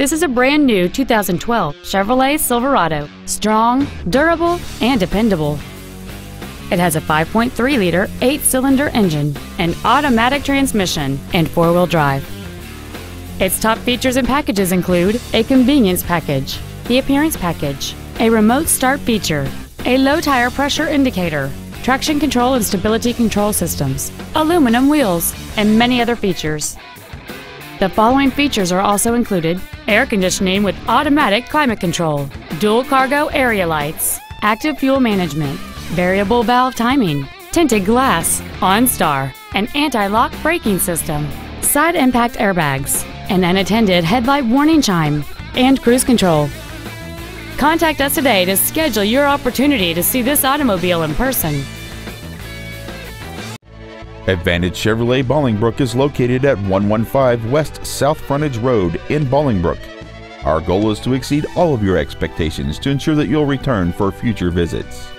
This is a brand new 2012 Chevrolet Silverado. Strong, durable, and dependable. It has a 5.3-liter, eight-cylinder engine, an automatic transmission, and four-wheel drive. Its top features and packages include a convenience package, the appearance package, a remote start feature, a low tire pressure indicator, traction control and stability control systems, aluminum wheels, and many other features. The following features are also included air conditioning with automatic climate control, dual cargo area lights, active fuel management, variable valve timing, tinted glass, OnStar, an anti-lock braking system, side impact airbags, an unattended headlight warning chime, and cruise control. Contact us today to schedule your opportunity to see this automobile in person. Advantage Chevrolet Bolingbrook is located at 115 West South Frontage Road in Bolingbrook. Our goal is to exceed all of your expectations to ensure that you'll return for future visits.